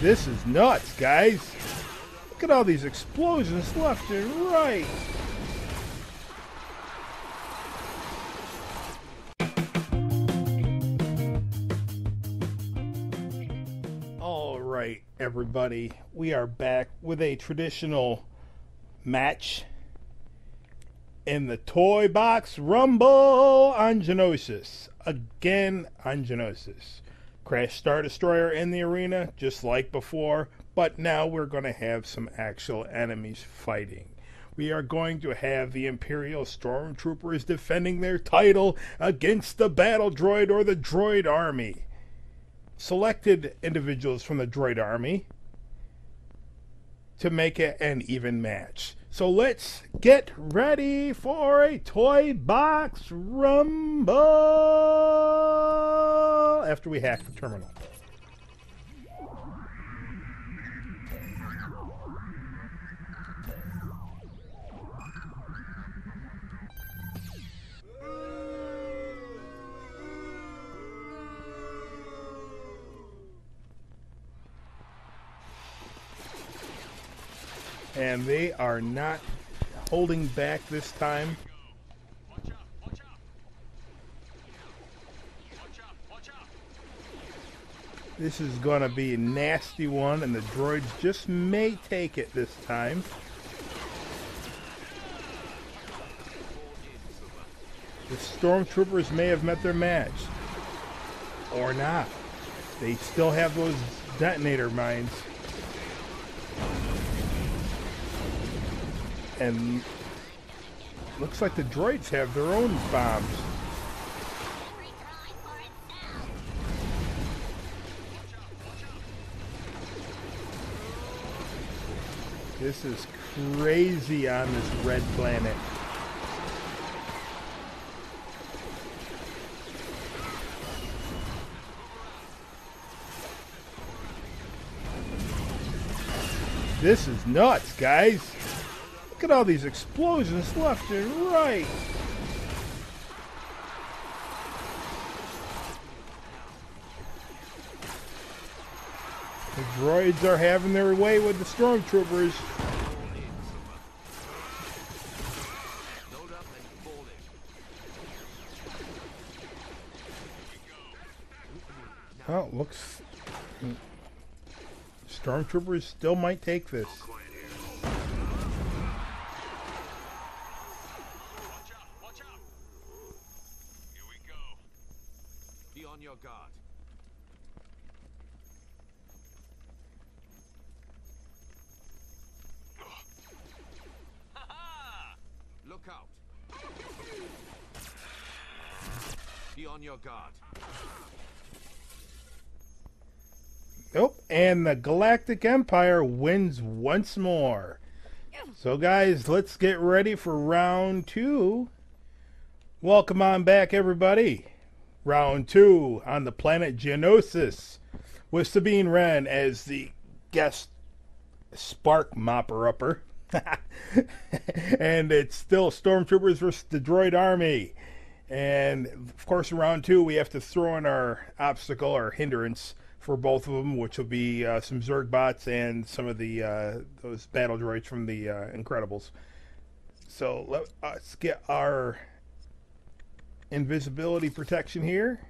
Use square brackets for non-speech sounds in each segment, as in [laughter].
This is nuts, guys. Look at all these explosions left and right. All right, everybody. We are back with a traditional match in the Toy Box Rumble on Geonosis. Again on Geonosis. Crash Star Destroyer in the arena, just like before, but now we're going to have some actual enemies fighting. We are going to have the Imperial Stormtroopers defending their title against the Battle Droid or the Droid Army. Selected individuals from the Droid Army to make it an even match. So let's get ready for a Toy Box Rumble after we hack the terminal. And they are not holding back this time. This is going to be a nasty one, and the droids just may take it this time. The stormtroopers may have met their match. Or not. They still have those detonator mines. And looks like the droids have their own bombs. This is crazy on this red planet. This is nuts, guys. Look at all these explosions left and right. The droids are having their way with the stormtroopers. Oh, looks. Hmm. Stormtroopers still might take this. Be on your guard. Look out. Be on your guard. Nope. And the Galactic Empire wins once more. So, guys, let's get ready for round two. Welcome on back, everybody. Round two on the planet Geonosis with Sabine Wren as the guest spark mopper upper. [laughs] and it's still Stormtroopers versus the Droid Army. And of course, round two, we have to throw in our obstacle or hindrance for both of them, which will be uh, some Zurg bots and some of the uh, those battle droids from the uh, Incredibles. So let us get our invisibility protection here.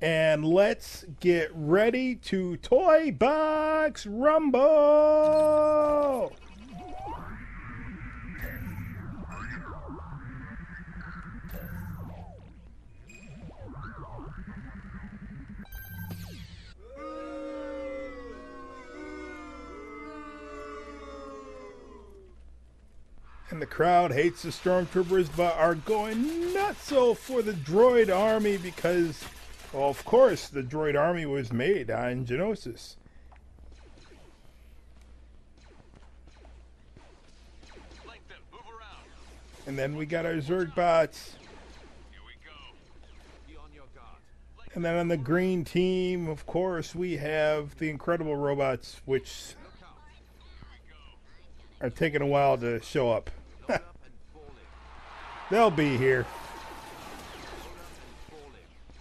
And let's get ready to Toy Box Rumble! And the crowd hates the stormtroopers, but are going nuts so for the droid army because, well, of course, the droid army was made on Geonosis. And then we got our Zurg bots. And then on the green team, of course, we have the incredible robots, which are taking a while to show up. They'll be here.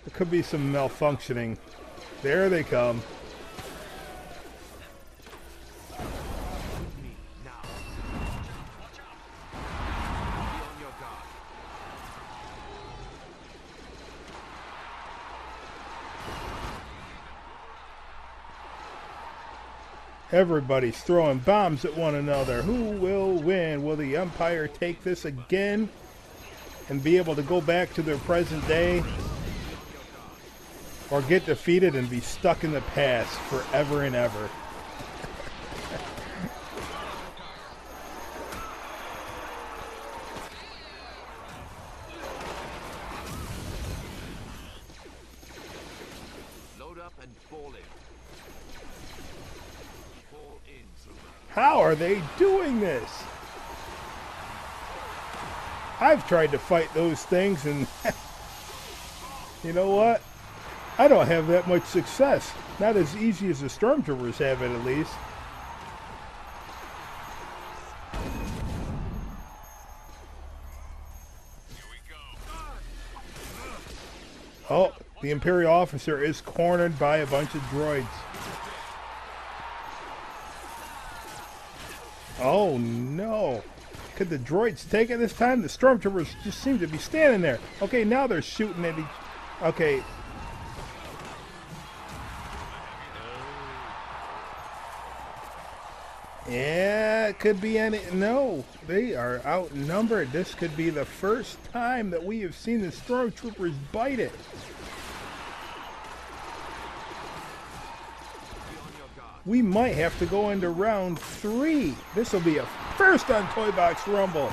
There could be some malfunctioning. There they come. Everybody's throwing bombs at one another. Who will win? Will the umpire take this again? And be able to go back to their present day? Or get defeated and be stuck in the past forever and ever? Load up and fall in. Fall in, How are they doing this? I've tried to fight those things and [laughs] you know what? I don't have that much success. Not as easy as the stormtroopers have it at least. Oh, the Imperial officer is cornered by a bunch of droids. Oh no. Could the droids take it this time? The stormtroopers just seem to be standing there. Okay, now they're shooting at each. Okay. Yeah, it could be any. No, they are outnumbered. This could be the first time that we have seen the stormtroopers bite it. We might have to go into round three. This will be a first on Toy Box Rumble.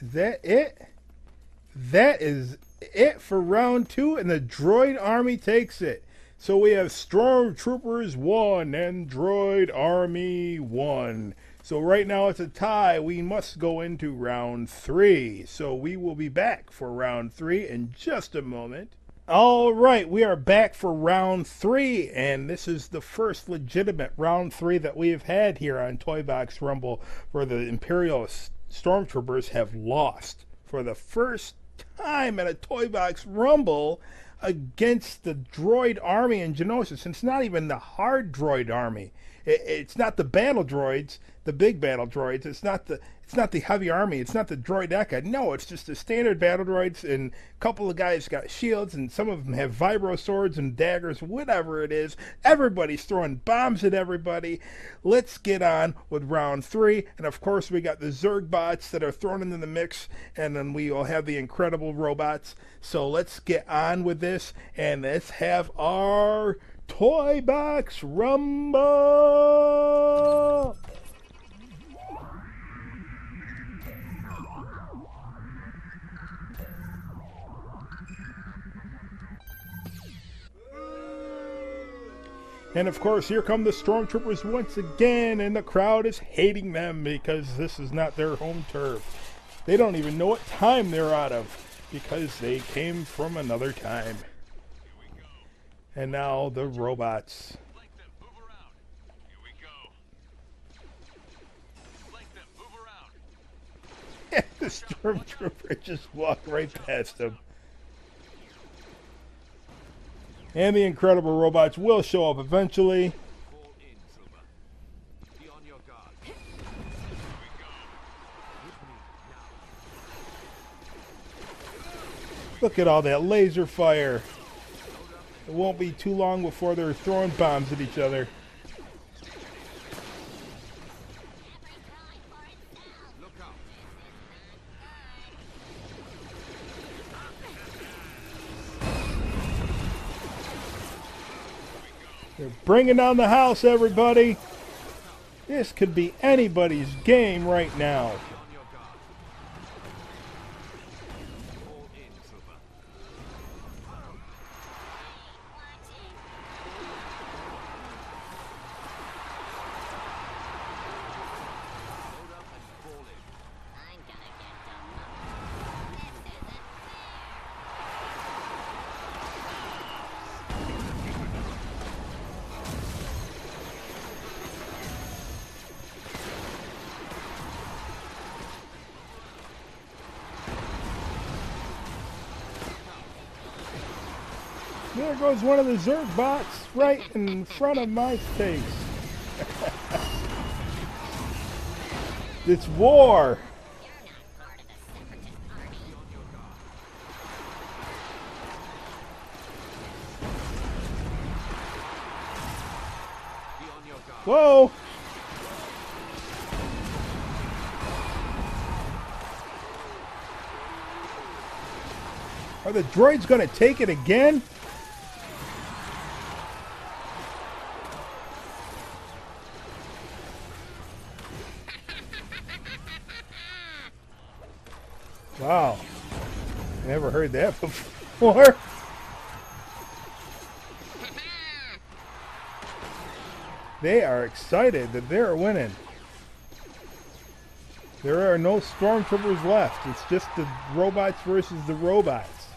Is that it? That is it for round two, and the droid army takes it. So we have Stormtroopers 1 and Droid Army 1. So right now it's a tie. We must go into round three. So we will be back for round three in just a moment. All right, we are back for round three, and this is the first legitimate round three that we have had here on Toy Box Rumble, where the Imperial Stormtroopers have lost for the first time at a Toy Box Rumble against the droid army in Geonosis. And it's not even the hard droid army. It, it's not the battle droids, the big battle droids. It's not the it's not the heavy army. It's not the droideka. No, it's just the standard battle droids. And a couple of guys got shields, and some of them have vibro swords and daggers, whatever it is. Everybody's throwing bombs at everybody. Let's get on with round three. And of course, we got the Zurg bots that are thrown into the mix, and then we will have the incredible robots. So let's get on with this, and let's have our Toy Box Rumble! And of course, here come the stormtroopers once again, and the crowd is hating them because this is not their home turf. They don't even know what time they're out of because they came from another time. And now the robots. [laughs] The stormtrooper just walked right past them. And the incredible robots will show up eventually. Look at all that laser fire. It won't be too long before they're throwing bombs at each other. They're bringing down the house, everybody. This could be anybody's game right now. There goes one of the Zurg bots right in front of my face. [laughs] it's war. Whoa! Are the droids going to take it again? Wow. Never heard that [laughs] before. They are excited that they're winning. There are no stormtroopers left. It's just the robots versus the robots.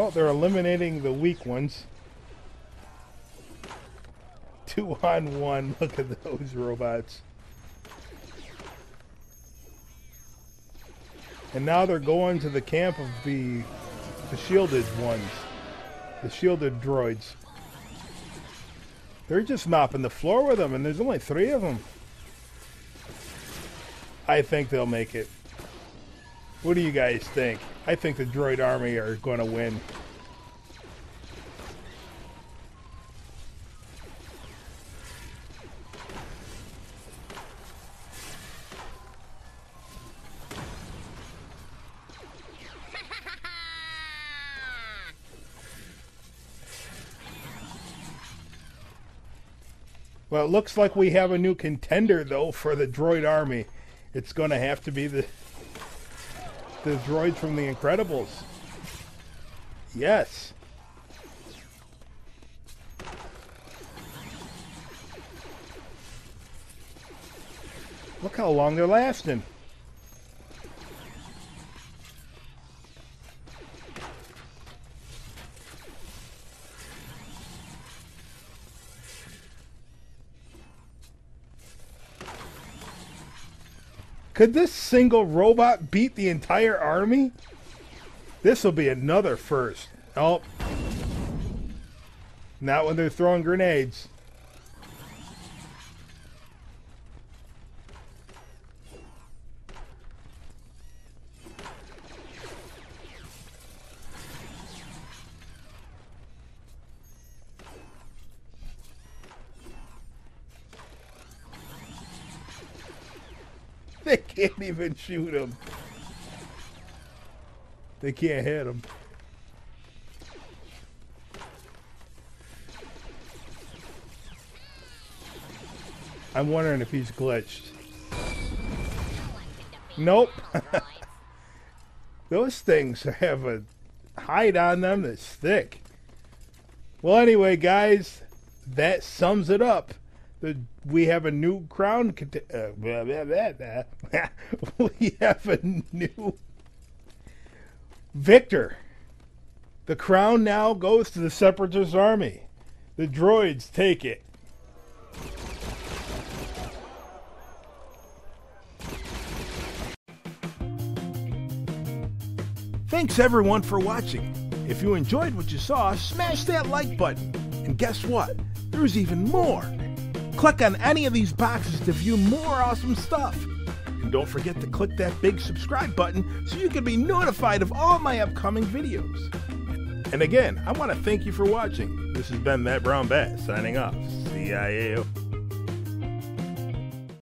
Oh, they're eliminating the weak ones. Two on one. [laughs] Look at those robots. And now they're going to the camp of the the shielded ones. The shielded droids. They're just mopping the floor with them, and there's only three of them. I think they'll make it. What do you guys think? I think the droid army are going to win. Well, it looks like we have a new contender though for the droid army. It's going to have to be the the droids from the Incredibles. Yes. Look how long they're lasting. Could this single robot beat the entire army? This will be another first. Oh. Not when they're throwing grenades. They can't even shoot him. They can't hit him. I'm wondering if he's glitched. Nope. [laughs] Those things have a hide on them that's thick. Well, anyway, guys, that sums it up. The, we have a new crown. Uh, blah, blah, blah. [laughs] we have a new victor. The crown now goes to the Separatist army. The droids take it. Thanks everyone for watching. If you enjoyed what you saw, smash that like button. And guess what? There's even more. Click on any of these boxes to view more awesome stuff. And don't forget to click that big subscribe button so you can be notified of all my upcoming videos. And again, I want to thank you for watching. This has been That Brown Bat signing off. CIAO.